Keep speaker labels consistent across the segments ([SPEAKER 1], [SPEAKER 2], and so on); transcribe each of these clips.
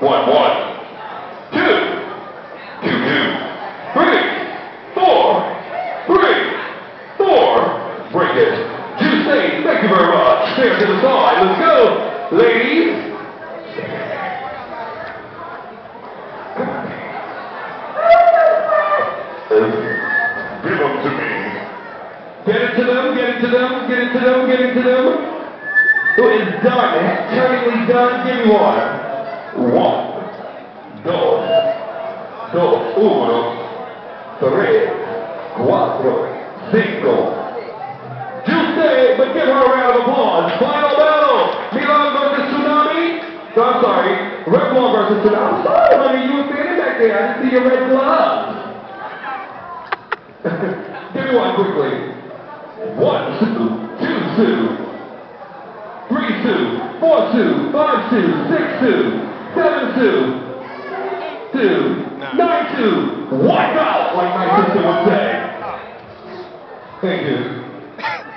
[SPEAKER 1] One, one. Two. Two, two. Three. Four. Three. Four. Break it. Two state. Thank you very much. Stare to the side. Let's go. Ladies. Give them to me. Get it to them, get it to them, get it to them, get it to them. Who is done? Turningly done. Give me one. One. Dos. Dos. Uno. Tres. Cuatro. Cinco. Tuesday, but give her a round of applause. Final battle. Milan versus Tsunami. So I'm sorry. Red Bull versus Tsunami. I'm sorry, honey. You were standing back there. I didn't see your red gloves. give me one quickly. One, two, two, two. Three, two, four, two, five, two, six, two, seven two, two, nine two, wipe out, like my sister would say. Thank you.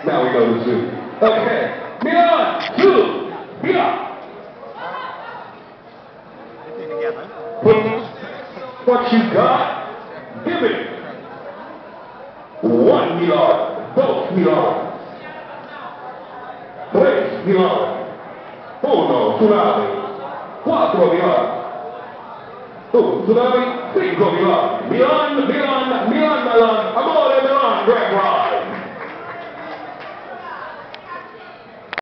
[SPEAKER 1] Now we go to two. Okay. Milan, two, Mila. Put what you got, give it. One Milan, both Milan. Tres Milan. Uno, Tulare. 4 Milan, 2 Tsunami, 5 Milan, Milan, Milan.